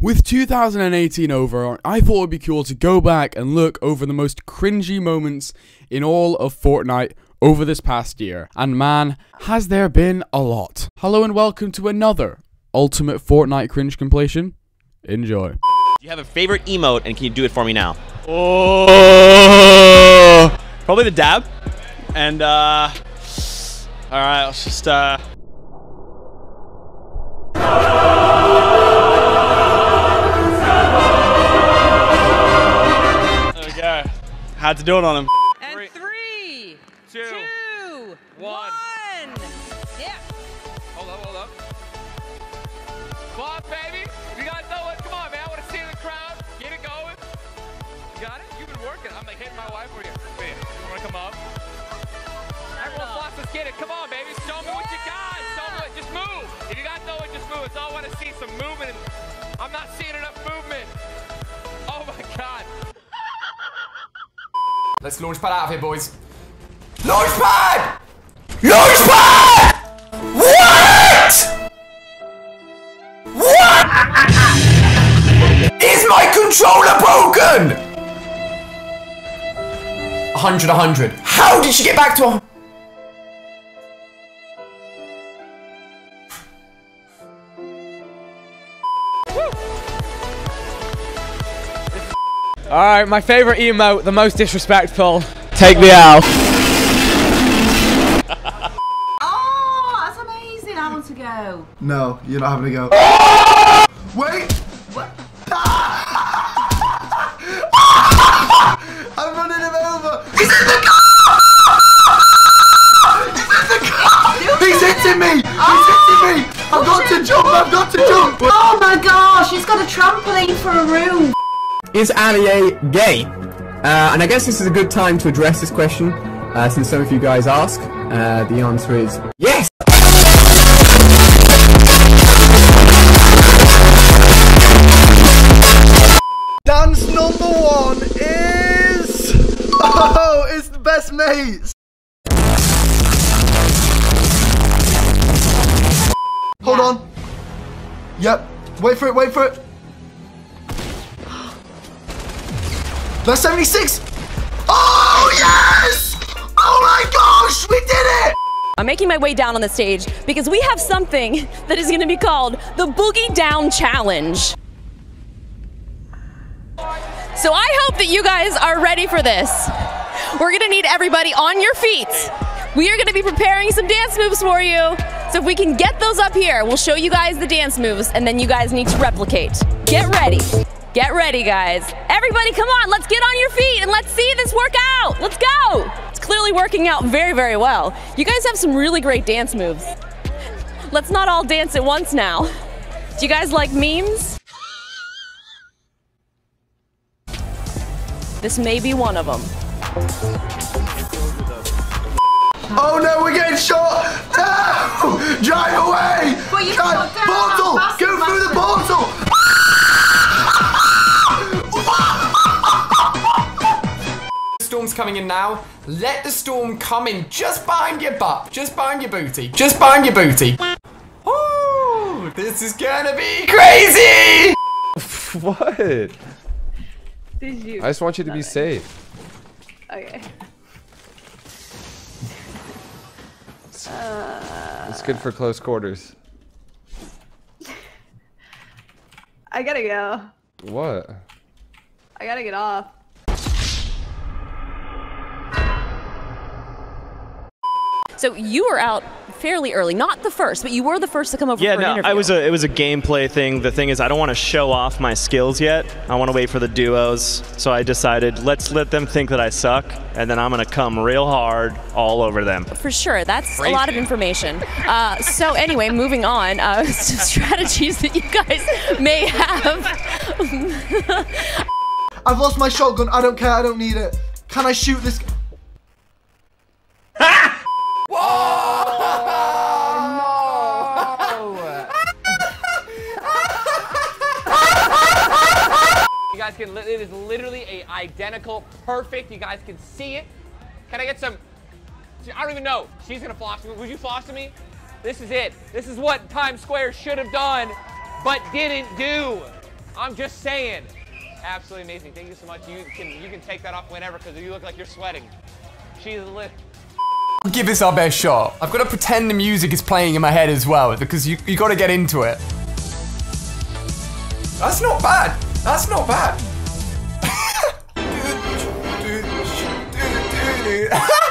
With 2018 over, I thought it'd be cool to go back and look over the most cringy moments in all of Fortnite over this past year. And man, has there been a lot. Hello and welcome to another Ultimate Fortnite Cringe Completion. Enjoy. Do you have a favorite emote and can you do it for me now? Oh, probably the dab. And uh, all right, let's just uh. Had to do it on him. And Three, three, two, two, one. one. Yeah. Hold up, hold up. Come on, baby. You got to know it. Come on, man. I want to see the crowd. Get it going. You got it? You've been working. I'm like hitting my wife for you. Man, you want to come up? Everyone floss, let's get it. Come on, baby. Show me what you got. Show me what. Just move. If you got to know it, just move. It's all I want to see some movement. I'm not seeing enough movement. Let's launch pad out of here, boys. Launch pad! Launch pad! What? What? Is my controller broken? 100, 100. How did she get back to a... Alright, my favourite emote, the most disrespectful. Take me out. Oh, that's amazing. I want to go. No, you're not having to go. Wait! What? I'm running him over! He's in the car! He's in the car! He's hitting me! He's hitting me! Oh! I've got to oh, jump! I've got to jump! Oh my gosh, he's got a trampoline for a room. Is Ali gay? Uh, and I guess this is a good time to address this question, uh, since some of you guys ask. Uh, the answer is yes! Dance number one is. Oh, it's the best mates! Hold on. Yep. Wait for it, wait for it. That's 76! Oh, yes! Oh my gosh, we did it! I'm making my way down on the stage because we have something that is going to be called the Boogie Down Challenge. So I hope that you guys are ready for this. We're going to need everybody on your feet. We are going to be preparing some dance moves for you. So if we can get those up here, we'll show you guys the dance moves and then you guys need to replicate. Get ready. Get ready, guys. Everybody, come on, let's get on your feet and let's see this work out. Let's go. It's clearly working out very, very well. You guys have some really great dance moves. Let's not all dance at once now. Do you guys like memes? This may be one of them. Oh no, we're getting shot! Storm's coming in now. Let the storm come in just behind your butt. Just behind your booty. Just behind your booty. Oh, this is gonna be crazy! What? Did you? I just want you to be safe. Okay. It's good for close quarters. I gotta go. What? I gotta get off. So you were out fairly early, not the first, but you were the first to come over Yeah, for an no, interview. I was a it was a gameplay thing. The thing is, I don't want to show off my skills yet. I want to wait for the duos. So I decided let's let them think that I suck, and then I'm gonna come real hard all over them. For sure, that's a lot of information. Uh, so anyway, moving on, uh, some strategies that you guys may have. I've lost my shotgun. I don't care. I don't need it. Can I shoot this? Guys can, it is literally a identical, perfect, you guys can see it. Can I get some, I don't even know. She's gonna floss me. Would you floss to me? This is it. This is what Times Square should have done, but didn't do. I'm just saying. Absolutely amazing. Thank you so much. You can you can take that off whenever because you look like you're sweating. She's lit. Give this our best shot. I've got to pretend the music is playing in my head as well because you, you got to get into it. That's not bad. That's not bad.